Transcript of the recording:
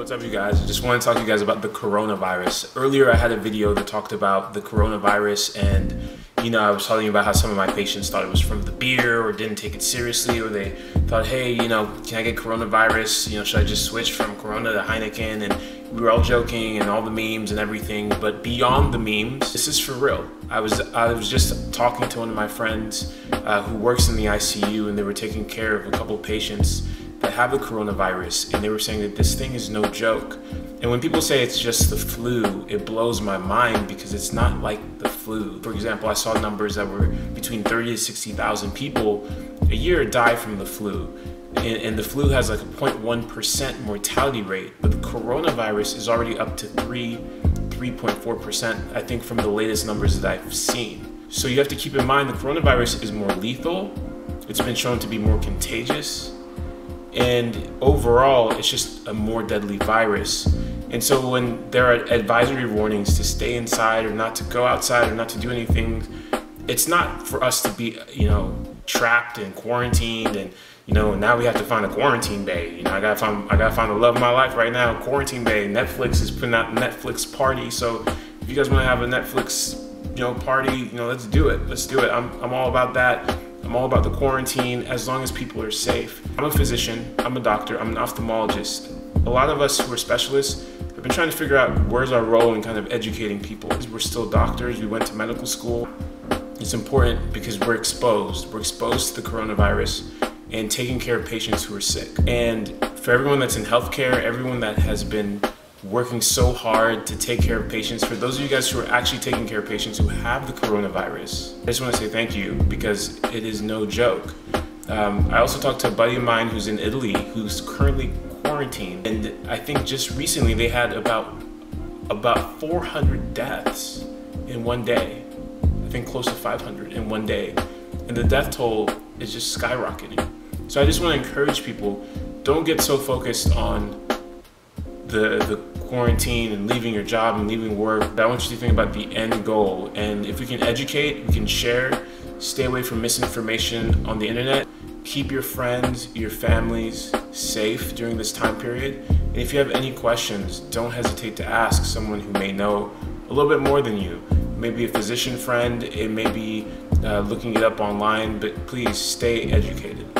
what's up you guys? I just want to talk to you guys about the coronavirus. Earlier I had a video that talked about the coronavirus and you know, I was telling you about how some of my patients thought it was from the beer or didn't take it seriously or they thought, hey, you know, can I get coronavirus? You know, should I just switch from Corona to Heineken? And we were all joking and all the memes and everything. But beyond the memes, this is for real. I was I was just talking to one of my friends uh, who works in the ICU and they were taking care of a couple patients that have the coronavirus and they were saying that this thing is no joke. And when people say it's just the flu, it blows my mind because it's not like the flu. For example, I saw numbers that were between 30 to 60,000 people a year die from the flu. And, and the flu has like a 0.1% mortality rate, but the coronavirus is already up to 3, 3.4%, I think, from the latest numbers that I've seen. So you have to keep in mind the coronavirus is more lethal, it's been shown to be more contagious, and overall, it's just a more deadly virus. And so when there are advisory warnings to stay inside or not to go outside or not to do anything, it's not for us to be, you know, trapped and quarantined and you know now we have to find a quarantine bay. You know i gotta find i gotta find the love of my life right now quarantine bay. Netflix is putting out netflix party. So if you guys want to have a netflix you know party you know let's do it. Let's do it. I'm, I'm all about that I'm all about the quarantine as long as people are safe. I'm a physician, I'm a doctor, I'm an ophthalmologist. A lot of us who are specialists have been trying to figure out where's our role in kind of educating people. We're still doctors, we went to medical school. It's important because we're exposed. We're exposed to the coronavirus and taking care of patients who are sick. And for everyone that's in healthcare, everyone that has been working so hard to take care of patients. For those of you guys who are actually taking care of patients who have the coronavirus, I just want to say thank you because it is no joke. Um, I also talked to a buddy of mine who's in Italy who's currently quarantined, and I think just recently they had about about 400 deaths in one day. I think close to 500 in one day, and the death toll is just skyrocketing. So I just want to encourage people: don't get so focused on the the quarantine and leaving your job and leaving work, I want you to think about the end goal. And if we can educate, we can share, stay away from misinformation on the internet, keep your friends, your families safe during this time period. And if you have any questions, don't hesitate to ask someone who may know a little bit more than you. Maybe a physician friend, it may be uh, looking it up online, but please stay educated.